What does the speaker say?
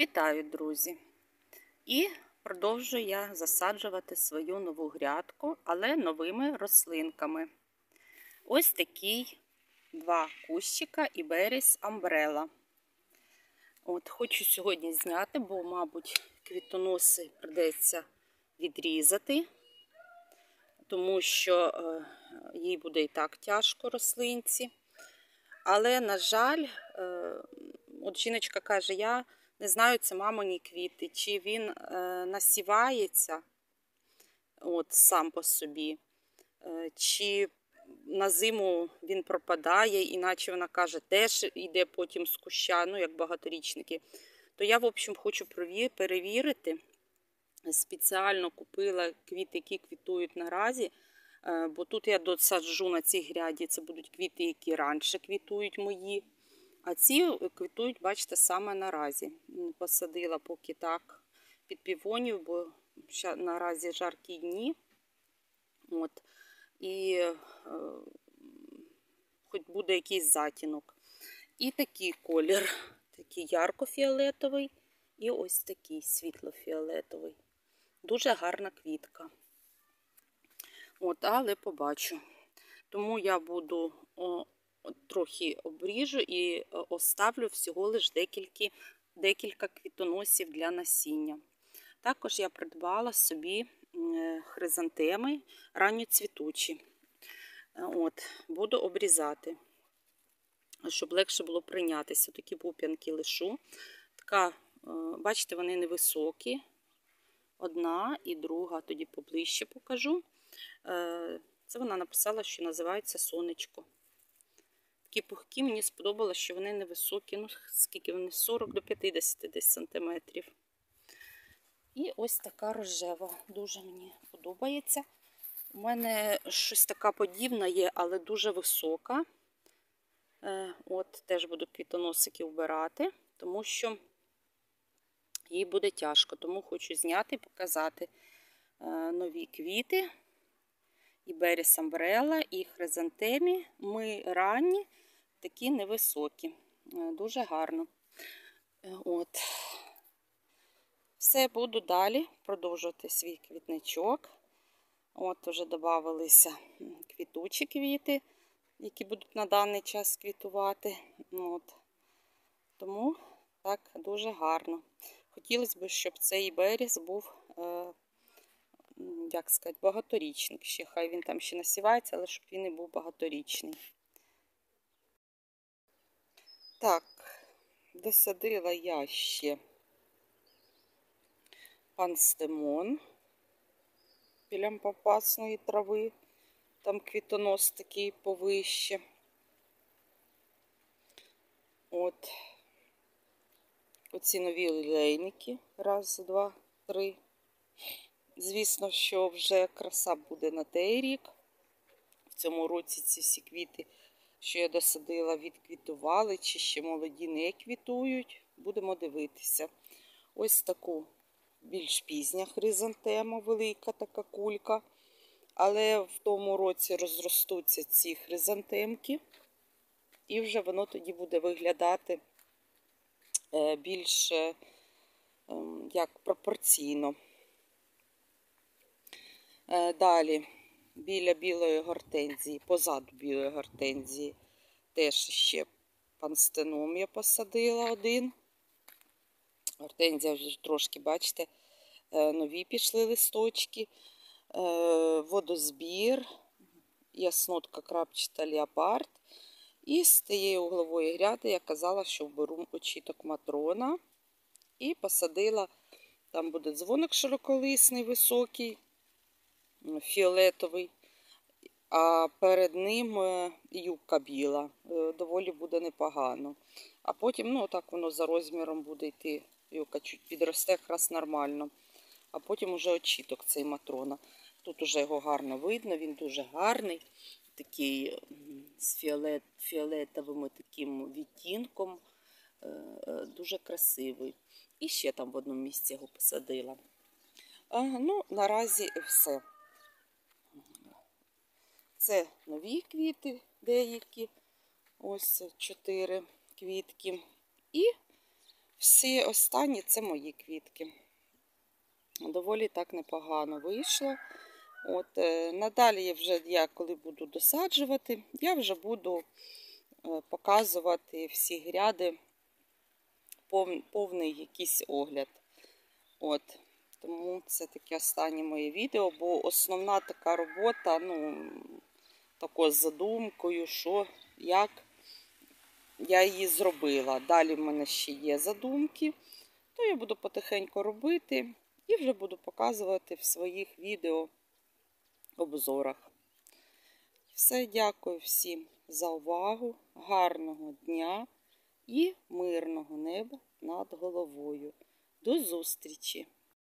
Вітаю, друзі! І продовжую я засаджувати свою нову грядку, але новими рослинками. Ось такі два кущика і берез амбрела. От Хочу сьогодні зняти, бо, мабуть, квітоноси придеться відрізати, тому що е, їй буде і так тяжко рослинці. Але, на жаль, е, от жіночка каже, я не знаю, це мамині квіти, чи він е, насівається от, сам по собі, е, чи на зиму він пропадає, іначе вона каже, теж йде потім з куща, ну, як багаторічники. То я, в общем, хочу перевірити. Спеціально купила квіти, які квітують наразі. Е, бо тут я досаджу на цій гряді, це будуть квіти, які раніше квітують мої. А ці квітують, бачите, саме наразі. Посадила поки так під півонів, бо наразі жаркі дні. От. І е, хоч буде якийсь затінок. І такий колір, такий ярко-фіолетовий, і ось такий світло-фіолетовий. Дуже гарна квітка. От, але побачу. Тому я буду трохи обріжу і е, оставлю всього лиш декілька, декілька квітоносів для насіння. Також я придбала собі е, хризантеми ранньоцвітучі. Е, от, Буду обрізати, щоб легше було прийнятися. Такі пуп'янки лишу. Така, Бачите, вони невисокі. Одна і друга, тоді поближче покажу. Це вона написала, що називається сонечко. Такі пухкі, мені сподобалося, що вони невисокі. Ну, скільки вони? 40 до 50 десь сантиметрів. І ось така рожева. Дуже мені подобається. У мене щось така подібна є, але дуже висока. Е, от, теж буду квітоносики вбирати, тому що їй буде тяжко. Тому хочу зняти і показати е, нові квіти і Беріс Амбрела, і хризантемі. Ми ранні, такі невисокі. Е, дуже гарно. Е, от. Все, буду далі продовжувати свій квітничок. От, вже додавалися квітучі квіти, які будуть на даний час квітувати. От. Тому так, дуже гарно. Хотілося б, щоб цей беріз був е, як сказати, багаторічник. Ще хай він там ще насівається, але щоб він і був багаторічний. Так, досадила я ще панстемон біля попасної трави, там квітонос такий повище. От, оці нові лілейники. Раз, два, три. Звісно, що вже краса буде на той рік. В цьому році ці всі квіти, що я досадила, відквітували, чи ще молоді не квітують. Будемо дивитися. Ось таку більш пізня хризантема, велика така кулька. Але в тому році розростуться ці хризантемки, і вже воно тоді буде виглядати е, більш ем, як пропорційно. Е, далі, біля білої гортензії, позаду білої гортензії, теж ще панстеном я посадила один. Гортензія вже трошки, бачите, е, нові пішли листочки, е, водозбір, яснотка крапчата леопард. І з тієї углової гряди я казала, що вберу очіток матрона. І посадила, там буде дзвоник широколисний, високий фіолетовий, а перед ним е, юбка біла. Е, доволі буде непогано. А потім, ну, так воно за розміром буде йти, юбка чуть підросте якраз нормально. А потім уже очіток цей матрона. Тут уже його гарно видно, він дуже гарний, такий з фіолет, фіолетовим таким відтінком, е, дуже красивий. І ще там в одному місці його посадила. Ну, наразі все. Це нові квіти деякі. Ось чотири квітки. І все. ці останні це мої квітки. Доволі так непогано вийшло. От, е, надалі вже я коли буду досаджувати, я вже буду е, показувати всі гряди, пов- повний якийсь огляд. От. Тому це таке останнє моє відео, бо основна така робота, ну, тако з задумкою, що, як я її зробила. Далі в мене ще є задумки, то я буду потихеньку робити і вже буду показувати в своїх відео обзорах. Все, дякую всім за увагу, гарного дня і мирного неба над головою. До зустрічі!